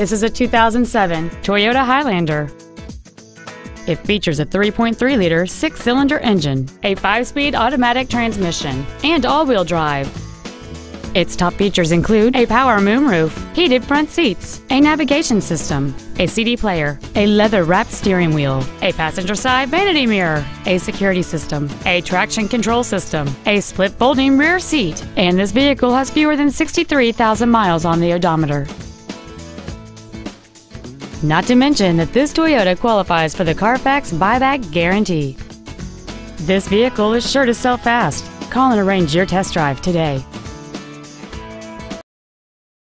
This is a 2007 Toyota Highlander. It features a 3.3-liter six-cylinder engine, a five-speed automatic transmission, and all-wheel drive. Its top features include a power moonroof, heated front seats, a navigation system, a CD player, a leather-wrapped steering wheel, a passenger side vanity mirror, a security system, a traction control system, a split folding rear seat, and this vehicle has fewer than 63,000 miles on the odometer. Not to mention that this Toyota qualifies for the Carfax buyback guarantee. This vehicle is sure to sell fast. Call and arrange your test drive today.